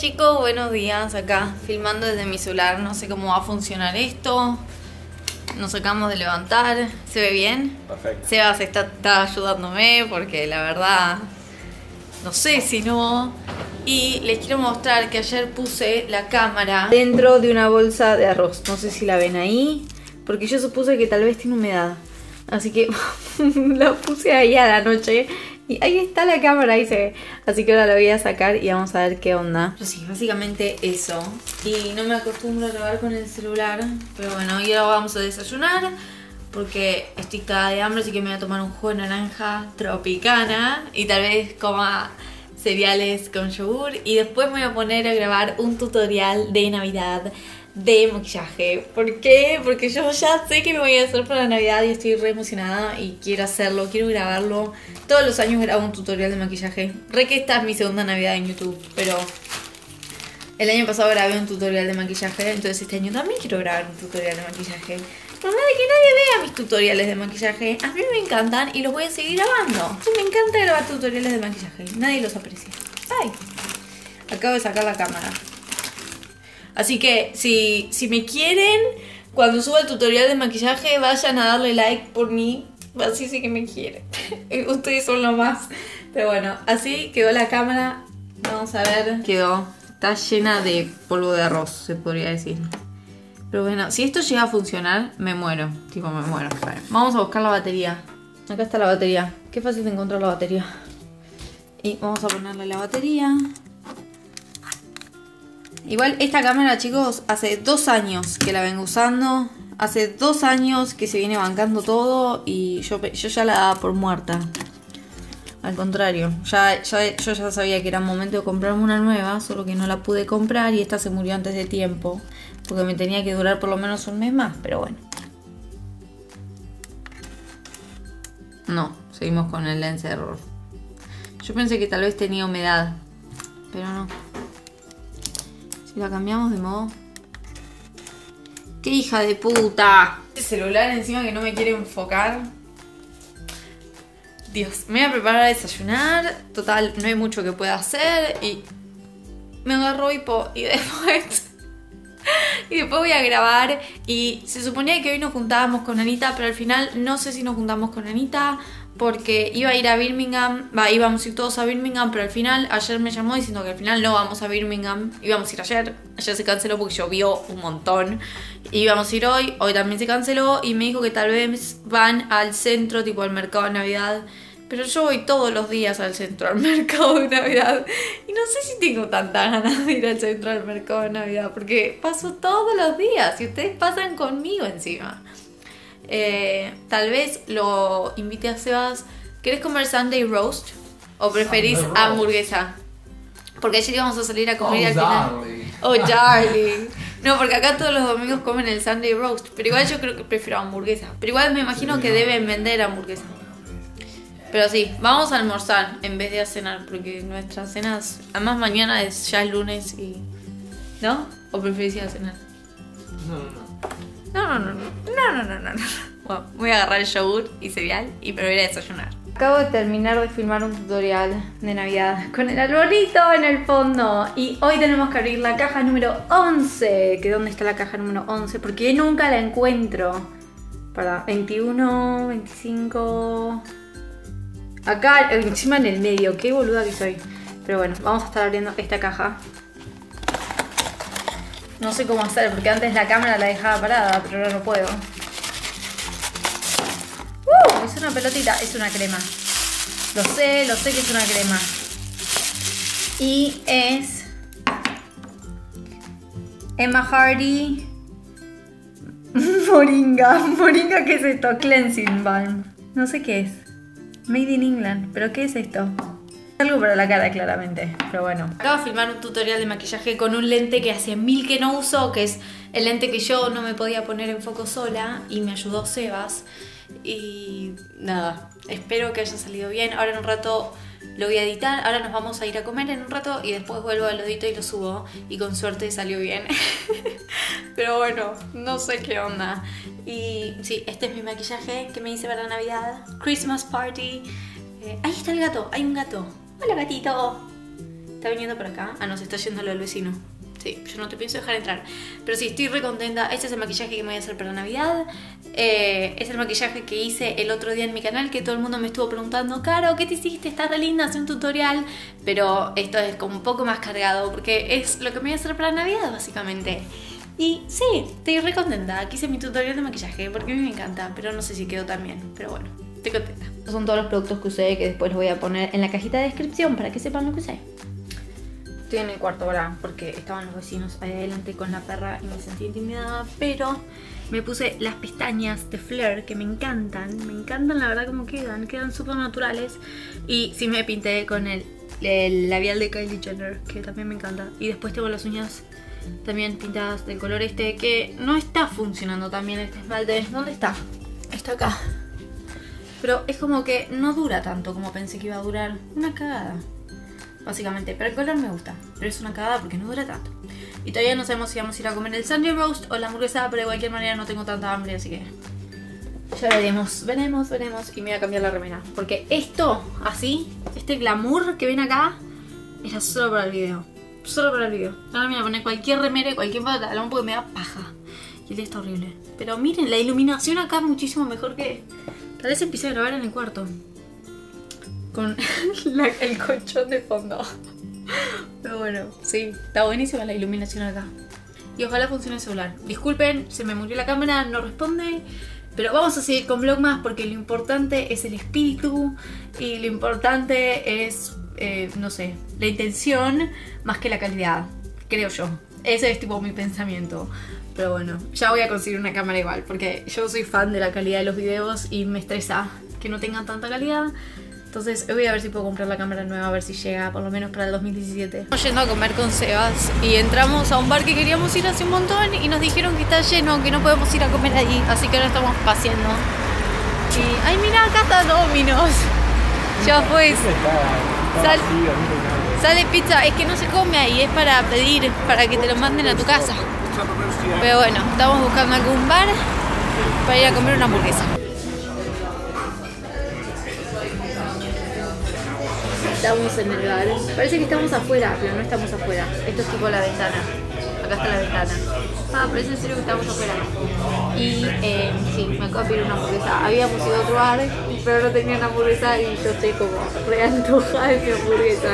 chicos, buenos días acá filmando desde mi celular, no sé cómo va a funcionar esto. Nos acabamos de levantar, ¿se ve bien? Perfecto. Sebas está, está ayudándome porque la verdad no sé si no. Y les quiero mostrar que ayer puse la cámara dentro de una bolsa de arroz. No sé si la ven ahí, porque yo supuse que tal vez tiene humedad. Así que la puse ahí a la noche. Y ahí está la cámara, ahí se ve. Así que ahora la voy a sacar y vamos a ver qué onda. Pero sí, básicamente eso. Y no me acostumbro a grabar con el celular. Pero bueno, y ahora vamos a desayunar. Porque estoy cagada de hambre, así que me voy a tomar un jugo de naranja tropicana. Y tal vez coma cereales con yogur. Y después me voy a poner a grabar un tutorial de Navidad de maquillaje. ¿Por qué? Porque yo ya sé que me voy a hacer para la Navidad y estoy re emocionada y quiero hacerlo, quiero grabarlo. Todos los años grabo un tutorial de maquillaje. Re que esta es mi segunda Navidad en YouTube, pero el año pasado grabé un tutorial de maquillaje, entonces este año también quiero grabar un tutorial de maquillaje. Por nada de que nadie vea mis tutoriales de maquillaje, a mí me encantan y los voy a seguir grabando. Sí, me encanta grabar tutoriales de maquillaje, nadie los aprecia. Ay, acabo de sacar la cámara. Así que si, si me quieren, cuando suba el tutorial de maquillaje, vayan a darle like por mí. Así sí que me quieren. Ustedes son lo más. Pero bueno, así quedó la cámara. Vamos a ver. Quedó. Está llena de polvo de arroz, se podría decir. Pero bueno, si esto llega a funcionar, me muero. Tipo, me muero. Vale, Vamos a buscar la batería. Acá está la batería. Qué fácil de encontrar la batería. Y vamos a ponerle la batería. Igual esta cámara, chicos, hace dos años que la vengo usando. Hace dos años que se viene bancando todo y yo, ya la daba por muerta. Al contrario, ya- yo ya sabía que era momento de comprarme una nueva, solo que no la pude comprar y esta se murió antes de tiempo. Porque me tenía que durar por lo menos un mes más, pero bueno. No, seguimos con el lens error. Yo pensé que tal vez tenía humedad, pero no. La cambiamos de modo. ¡Qué hija de puta! Este celular encima que no me quiere enfocar. Dios, me voy a preparar a desayunar. Total, no hay mucho que pueda hacer. Y me agarró hipo. Y después. Y después voy a grabar. Y se suponía que hoy nos juntábamos con Anita. Pero al final no sé si nos juntamos con Anita. Porque iba a ir a Birmingham. Va, íbamos a ir todos a Birmingham. Pero al final, ayer me llamó diciendo que al final no vamos a Birmingham. Íbamos a ir ayer. Ayer se canceló porque llovió un montón. Íbamos a ir hoy. Hoy también se canceló. Y me dijo que tal vez van al centro, tipo al mercado de Navidad. Pero yo voy todos los días al centro al mercado de Navidad. Y no sé si tengo tantas ganas de ir al centro al mercado de Navidad. Porque paso todos los días. Y ustedes pasan conmigo encima. Eh, tal vez lo invite a Sebas. ¿Querés comer Sunday roast? ¿O preferís roast. hamburguesa? Porque ayer íbamos a salir a comer Oh, al final. darling. Oh, darling. No, porque acá todos los domingos comen el Sunday roast. Pero igual yo creo que prefiero hamburguesa. Pero igual me imagino que deben vender hamburguesa. Pero sí, vamos a almorzar en vez de a cenar. Porque nuestras cenas. Además, mañana es ya el lunes y. ¿No? ¿O preferís ir a cenar? No, no, no. No, no, no, no, no, no, no, no, no. Bueno, voy a agarrar el yogur y cereal y me voy a desayunar. Acabo de terminar de filmar un tutorial de Navidad con el arbolito en el fondo. Y hoy tenemos que abrir la caja número 11. ¿Que dónde está la caja número 11? Porque nunca la encuentro. Para 21, 25... Acá, encima en el medio. Qué boluda que soy. Pero bueno, vamos a estar abriendo esta caja. No sé cómo hacer, porque antes la cámara la dejaba parada, pero ahora no puedo. ¡Uh! Es una pelotita, es una crema. Lo sé, lo sé que es una crema. Y es Emma Hardy Moringa. Moringa, ¿qué es esto? Cleansing Balm. No sé qué es. Made in England. ¿Pero qué es esto? Algo para la cara, claramente. Pero bueno. Acabo de filmar un tutorial de maquillaje con un lente que hace mil que no uso, que es el lente que yo no me podía poner en foco sola y me ayudó Sebas. Y nada, espero que haya salido bien. Ahora en un rato lo voy a editar. Ahora nos vamos a ir a comer en un rato y después vuelvo al edito y lo subo. Y con suerte salió bien. Pero bueno, no sé qué onda. Y sí, este es mi maquillaje que me hice para Navidad. Christmas Party. Eh, ahí está el gato, hay un gato. Hola gatito. ¿Está viniendo por acá? Ah, no, se está yendo del vecino. Sí, yo no te pienso dejar entrar. Pero sí, estoy re contenta. Este es el maquillaje que me voy a hacer para Navidad. Eh, es el maquillaje que hice el otro día en mi canal, que todo el mundo me estuvo preguntando, Caro, ¿qué te hiciste? Estás re linda, hace un tutorial. Pero esto es como un poco más cargado, porque es lo que me voy a hacer para Navidad, básicamente. Y sí, estoy re contenta. Aquí hice mi tutorial de maquillaje, porque a mí me encanta, pero no sé si quedó tan bien. Pero bueno, estoy contenta. Estos son todos los productos que usé, que después los voy a poner en la cajita de descripción para que sepan lo que usé. Estoy en el cuarto ahora porque estaban los vecinos ahí adelante con la perra y me sentí intimidada, pero me puse las pestañas de Fleur que me encantan, me encantan la verdad como quedan, quedan súper naturales y sí me pinté con el, el labial de Kylie Jenner que también me encanta y después tengo las uñas también pintadas del color este que no está funcionando también este esmalte, ¿dónde está? Está acá. Pero es como que no dura tanto como pensé que iba a durar. Una cagada básicamente. Pero el color me gusta, pero es una cagada porque no dura tanto. Y todavía no sabemos si vamos a ir a comer el Sunday Roast o la hamburguesa, pero de cualquier manera no tengo tanta hambre, así que ya veremos, veremos, veremos. Y me voy a cambiar la remera, porque esto, así, este glamour que ven acá, era solo para el video. Solo para el video. Ahora me voy a poner cualquier remera, cualquier pantalón porque me da paja. Y el día está horrible. Pero miren, la iluminación acá es muchísimo mejor que... Tal vez empiece a grabar en el cuarto con el colchón de fondo. Pero bueno, sí, está buenísima la iluminación acá. Y ojalá funcione el celular. Disculpen, se me murió la cámara, no responde. Pero vamos a seguir con Vlogmas porque lo importante es el espíritu y lo importante es, eh, no sé, la intención más que la calidad, creo yo. Ese es tipo mi pensamiento. Pero bueno, ya voy a conseguir una cámara igual porque yo soy fan de la calidad de los videos y me estresa que no tengan tanta calidad. Entonces voy a ver si puedo comprar la cámara nueva, a ver si llega por lo menos para el 2017. Estamos yendo a comer con Sebas y entramos a un bar que queríamos ir hace un montón y nos dijeron que está lleno, que no podemos ir a comer allí. Así que ahora estamos paseando. Y, ay mira, acá está Dominos. Ya pues. Sal, sale pizza, es que no se come ahí, es para pedir, para que te lo manden a tu casa. Pero bueno, estamos buscando algún bar para ir a comer una hamburguesa. Estamos en el bar. Parece que estamos afuera, pero no estamos afuera. Esto es tipo la ventana. Acá está la ventana. Ah, parece en serio que estamos afuera. Y eh, sí, me acabo de pedir una hamburguesa. Habíamos ido a otro bar, pero no tenía una hamburguesa y yo estoy como re antojada de mi hamburguesa.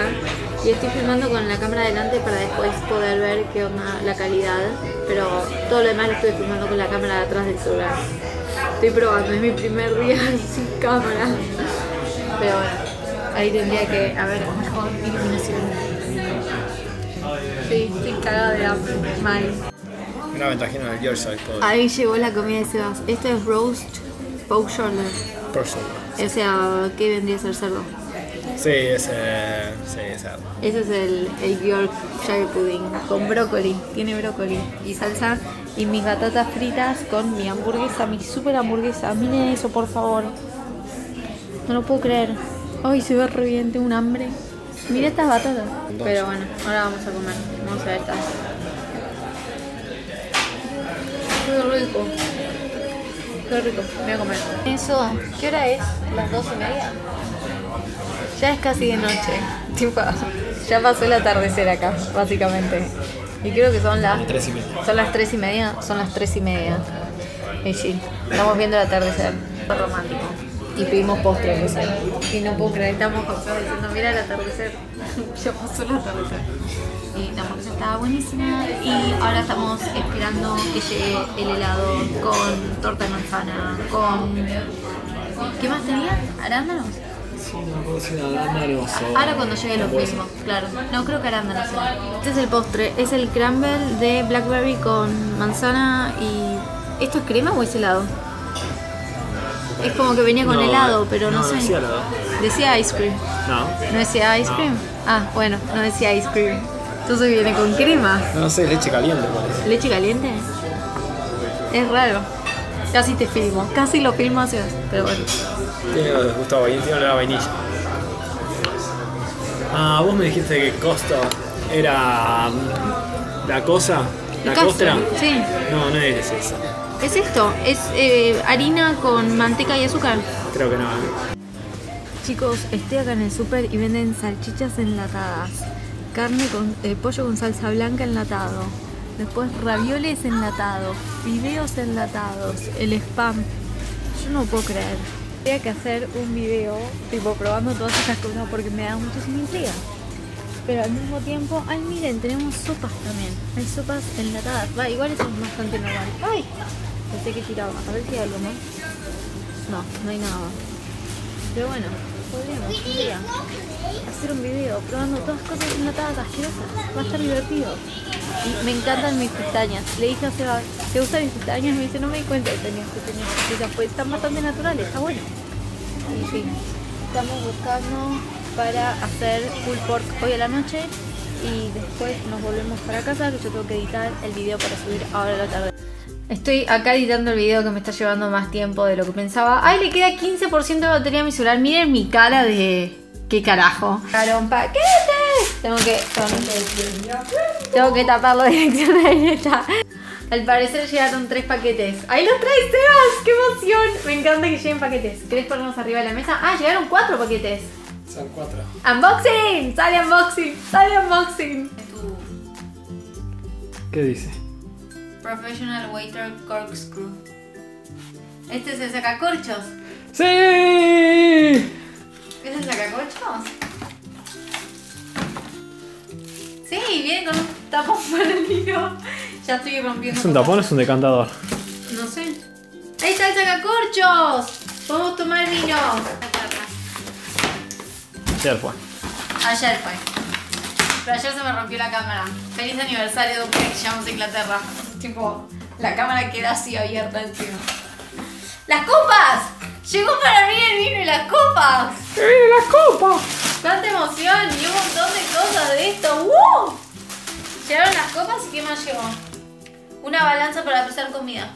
Y estoy filmando con la cámara delante para después poder ver qué onda la calidad. Pero todo lo demás lo estoy filmando con la cámara de atrás del celular. Estoy probando, es mi primer día sin cámara. Pero bueno. Ahí tendría que haber mejor iluminación. Sí, estoy cagada de hambre, mal. Una ventajina del todo. Ahí llegó la comida de Sebas. Esto es roast pork shoulder. O sea, ¿qué vendría a ser cerdo? Sí, ese. Sí, ese. Ese es el, el Yorkshire pudding con brócoli. Tiene brócoli y salsa. Y mis batatas fritas con mi hamburguesa, mi super hamburguesa. Miren eso, por favor. No lo puedo creer. Ay, se ve re bien, tengo un hambre. Mira estas batatas. Pero bueno, ahora vamos a comer. Vamos a ver estas. Qué rico. Qué rico. Voy a comer. Eso, ¿qué hora es? ¿Las dos y media? Ya es casi de noche. Tipo, ya pasó el atardecer acá, básicamente. Y creo que son las... Tres y media. Son las tres y media. Son las tres y media. Y sí, estamos viendo el atardecer. Romántico y pedimos postre no sé. Y no puedo creer, estamos con diciendo, mira el atardecer, ya pasó el atardecer. Y la hamburguesa estaba buenísima y ahora estamos esperando que llegue el helado con torta de manzana, con... ¿Qué más tenía? ¿Arándanos? Sí, no decir arándanos o... Ahora cuando llegue lo mismo, claro. No creo que arándanos. Este es el postre, es el crumble de blackberry con manzana y... ¿Esto es crema o es helado? Es como que venía con No, helado, pero no, no, sé. decía helado. Decía ice cream. No. ¿No decía ice cream? Ah, bueno, no decía ice cream. Entonces viene con crema. No sé, leche caliente parece. ¿Leche caliente? Es raro. Casi te filmo. Casi lo filmo hacia pero bueno. Tiene gusto a tiene olor a vainilla. Ah, vos me dijiste que costo era mm, la cosa, la costra. sí. No, no es eso. Es esto, es eh, harina con manteca y azúcar. Creo que no. ¿eh? Chicos, estoy acá en el súper y venden salchichas enlatadas. carne con eh, pollo con salsa blanca enlatado. Después ravioles enlatados, fideos enlatados, el spam. Yo no puedo creer. Tenía que hacer un video tipo probando todas estas cosas porque me da muchísima intriga. Pero al mismo tiempo, ay miren, tenemos sopas también. Hay sopas enlatadas. Va, igual eso es bastante normal. Ay, pensé que tiraba. A ver si hay algo más. No, no hay nada. Pero bueno, podríamos un día hacer un video probando todas cosas enlatadas asquerosas. Va a estar divertido. Y me encantan mis pestañas. Le dije a Seba, ¿te gustan mis pestañas? Me dice, no me di cuenta que tenías pestañas pues están bastante naturales, está bueno. Y sí, estamos buscando para hacer pulled pork hoy a la noche y después nos volvemos para casa que yo tengo que editar el video para subir ahora a la tarde. Estoy acá editando el video que me está llevando más tiempo de lo que pensaba. ¡Ay, le queda 15% de batería a mi celular! Miren mi cara de... ¿Qué carajo? ¡Caron paquete! Tengo que... Tengo que tapar la dirección de ahí está. Al parecer llegaron tres paquetes. ¡Ahí los traes, Sebas! ¡Qué emoción! Me encanta que lleguen paquetes. ¿Querés ponernos arriba de la mesa? ¡Ah, llegaron cuatro paquetes! Son cuatro. ¡Unboxing! ¡Sale unboxing! ¡Sale unboxing! ¿Qué dice? Professional Waiter Corkscrew. Este es el sacacorchos. ¡Sí! ¿Es el sacacorchos? Sí, viene con un tapón para el vino. Ya estoy rompiendo. ¿Es un tapón o es un decantador? No sé. ¡Ahí está el sacacorchos! Podemos tomar vino. Ayer fue. Ayer fue. Pero ayer se me rompió la cámara. Feliz aniversario de un que llamamos Inglaterra. Tipo, la cámara queda así abierta encima. ¡Las copas! Llegó para mí el vino y las copas. ¡Que viene la copa! ¡Cuánta emoción! Y un montón de cosas de esto. ¡Woo! Llegaron las copas y ¿qué más llegó? Una balanza para pesar comida.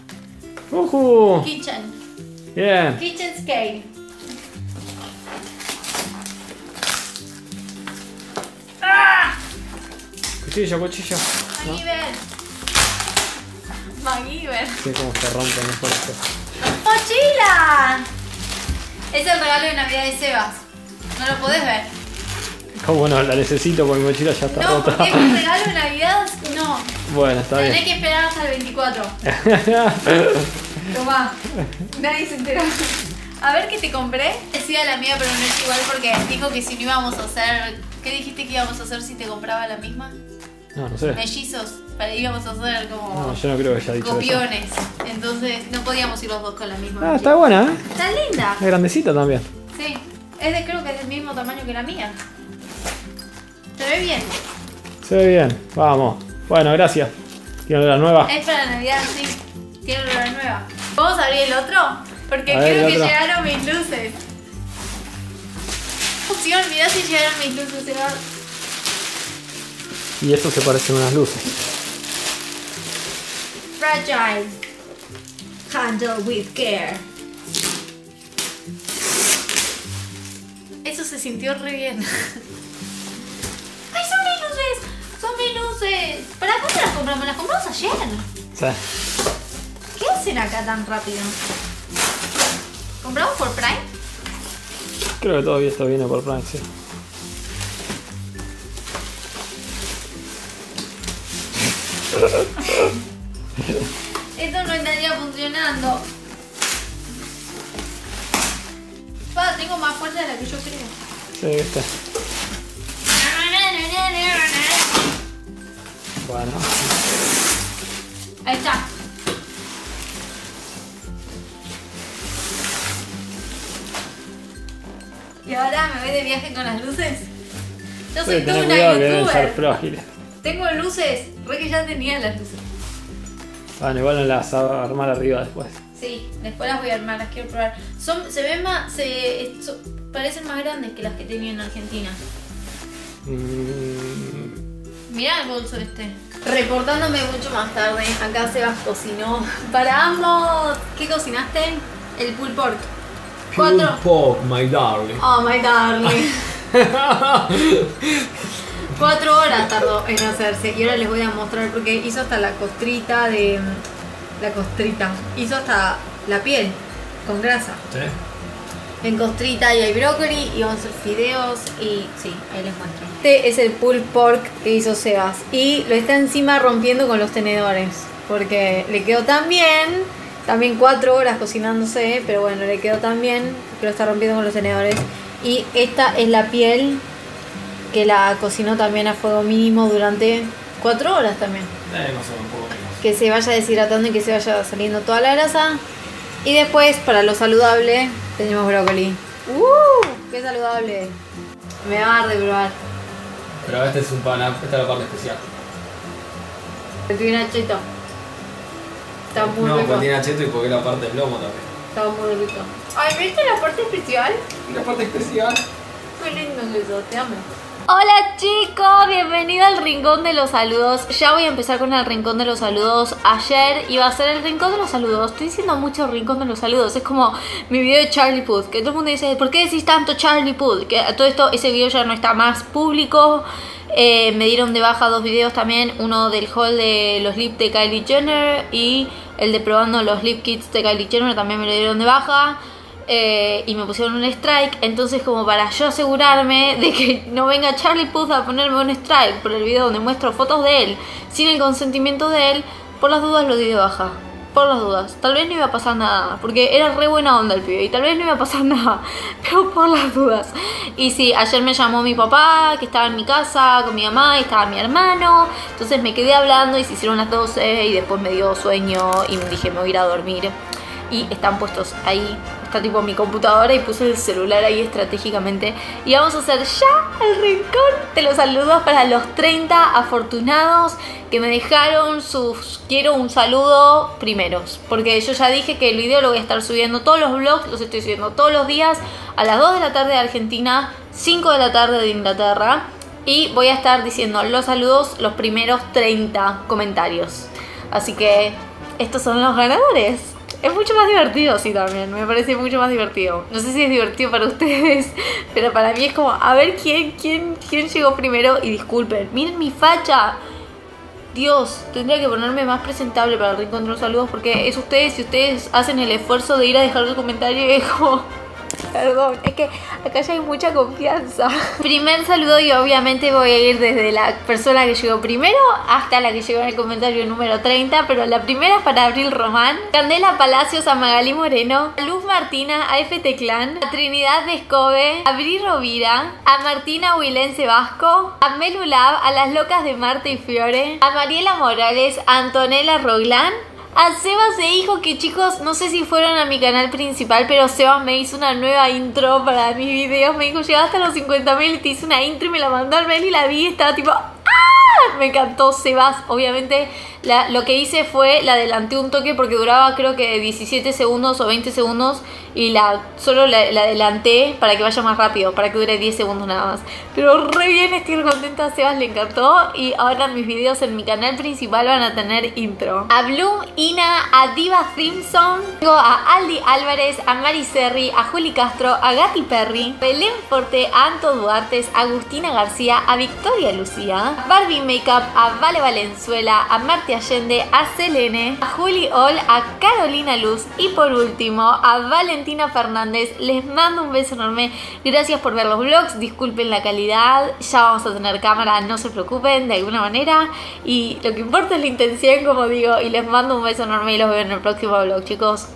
¡Ujú! Kitchen. Bien. Kitchen scale. ¡Ah! Cuchillo, cuchillo. ¿No? MacGyver. MacGyver. Sí, cómo se rompen los fuertes. ¡Mochila! Es el regalo de Navidad de Sebas. No lo podés ver. ¿Cómo no? La necesito porque mi mochila ya está No, rota. porque es un regalo de Navidad. No. Bueno, está Tenés bien. que esperar hasta el 24. Tomá. Nadie se enteró. A ver qué te compré. Decía la mía, pero no es igual porque dijo que si no íbamos a hacer. ¿Qué dijiste que íbamos a hacer si te compraba la misma? No, no sé. Mellizos. Para íbamos a hacer como. No, yo no creo que haya dicho eso. copiones. Entonces no podíamos ir los dos con la misma. Ah, está buena, ¿eh? Está linda. Es grandecita también. Sí. Es de, creo que es del mismo tamaño que la mía. Se ve bien. Se ve bien. Vamos. Bueno, gracias. ¿Tiene la nueva? Es para Navidad, sí. Tiene una nueva. ¿Vamos a abrir el otro? Porque A creo que otro. llegaron mis luces. Opción, mirá si llegaron mis luces. se va- Y eso se parecen unas luces. Fragile. Handle with care. Eso se sintió re bien. ¡Ay, son mis luces! ¡Son mis luces! ¿Para cuándo las compramos? ¿Las compramos ayer? Sí. ¿Qué hacen acá tan rápido? ¿Compramos por Prime? Creo que todavía esto viene por sí. Esto no estaría funcionando. Pa, tengo más fuerza de la que yo creo. Sí, viste. Bueno. Ahí está. Y ahora me voy de viaje con las luces. Yo soy toda una cuidado que deben ser youtuber. frágiles. Tengo luces. Re que ya tenía las luces. Bueno, igual no las a armar arriba después. Sí, después las voy a armar, las quiero probar. Son, se ven más, se, parecen más grandes que las que tenía en Argentina. Mm, Mirá el bolso este. Reportándome mucho más tarde, acá Sebas cocinó para ambos. ¿Qué cocinaste? El pulled pork. Cuatro. pork, my darling. Oh my darling. Cuatro horas tardó en hacerse y ahora les voy a mostrar porque hizo hasta la costrita de. La costrita. Hizo hasta la piel con grasa. ¿Sí? en costrita y hay brócoli y vamos a hacer fideos y sí, ahí les muestro. Este es el pulled pork que hizo Sebas y lo está encima rompiendo con los tenedores porque le quedó tan bien, también cuatro horas cocinándose, pero bueno, le quedó tan bien que lo está rompiendo con los tenedores. Y esta es la piel que la cocinó también a fuego mínimo durante cuatro horas también. Eh, no sé, un poco menos. Que se vaya deshidratando y que se vaya saliendo toda la grasa. Y después, para lo saludable, tenemos brócoli. ¡Uh! ¡Qué saludable! Me va a dar de probar. Pero este es un pan, esta es la parte especial. El pinachito. Está muy no, rico. porque tiene acheto y porque la parte del lomo también. Está muy rico. Ay, ¿viste la parte especial? ¿Y la parte especial? Qué lindo es eso, te amo. Hola chicos, bienvenido al Rincón de los Saludos. Ya voy a empezar con el Rincón de los Saludos. Ayer iba a ser el Rincón de los Saludos. Estoy diciendo mucho Rincón de los Saludos. Es como mi video de Charlie Puth. Que todo el mundo dice, ¿por qué decís tanto Charlie Puth? Que todo esto, ese video ya no está más público. Eh, me dieron de baja dos videos también. Uno del haul de los lip de Kylie Jenner y el de probando los lip kits de Kylie Jenner también me lo dieron de baja. Eh, y me pusieron un strike. Entonces, como para yo asegurarme de que no venga Charlie Puth a ponerme un strike por el video donde muestro fotos de él sin el consentimiento de él, por las dudas lo di de baja. Por las dudas. Tal vez no iba a pasar nada. Porque era re buena onda el pibe. Y tal vez no iba a pasar nada. Pero por las dudas. Y sí, ayer me llamó mi papá, que estaba en mi casa con mi mamá y estaba mi hermano. Entonces me quedé hablando y se hicieron las 12 y después me dio sueño y me dije me voy a ir a dormir. Y están puestos ahí está tipo mi computadora y puse el celular ahí estratégicamente. Y vamos a hacer ya el rincón de los saludos para los 30 afortunados que me dejaron sus quiero un saludo primeros. Porque yo ya dije que el video lo voy a estar subiendo todos los vlogs, los estoy subiendo todos los días a las 2 de la tarde de Argentina, 5 de la tarde de Inglaterra. Y voy a estar diciendo los saludos, los primeros 30 comentarios. Así que estos son los ganadores. Es mucho más divertido, sí, también. Me parece mucho más divertido. No sé si es divertido para ustedes, pero para mí es como, a ver quién, quién, quién llegó primero. Y disculpen, miren mi facha. Dios, tendría que ponerme más presentable para el rincón de los saludos porque es ustedes y ustedes hacen el esfuerzo de ir a dejar su comentario es como... Perdón, es que acá ya hay mucha confianza. Primer saludo y obviamente voy a ir desde la persona que llegó primero hasta la que llegó en el comentario número 30, pero la primera es para Abril Román, Candela Palacios, a Magali Moreno, a Luz Martina, a FT Clan, a Trinidad Descobe, a Bri Rovira, a Martina Huilense Vasco, a Melu Lab, a las locas de Marte y Fiore, a Mariela Morales, a Antonella Roglán, a Sebas se dijo que chicos, no sé si fueron a mi canal principal, pero Sebas me hizo una nueva intro para mis videos. Me dijo, llegaste a los 50.000 y te hice una intro y me la mandó al mail y la vi y estaba tipo... Me encantó Sebas. Obviamente lo que hice fue la adelanté un toque porque duraba creo que 17 segundos o 20 segundos y la solo la, la adelanté para que vaya más rápido, para que dure 10 segundos nada más. Pero re bien, estoy contenta, a Sebas le encantó y ahora mis videos en mi canal principal van a tener intro. A Bloom, Ina, a Diva Simpson, tengo a Aldi Álvarez, a Mari Serri, a Juli Castro, a Gati Perry, Belén Forte, a Anto Duartes, a Agustina García, a Victoria Lucía, a Barbie Makeup, a Vale Valenzuela, a Marti Allende, a Selene, a Juli Ol, a Carolina Luz y por último a Valentina Fernández. Les mando un beso enorme. Gracias por ver los vlogs. Disculpen la calidad. Ya vamos a tener cámara, no se preocupen de alguna manera. Y lo que importa es la intención, como digo. Y les mando un beso enorme y los veo en el próximo vlog, chicos.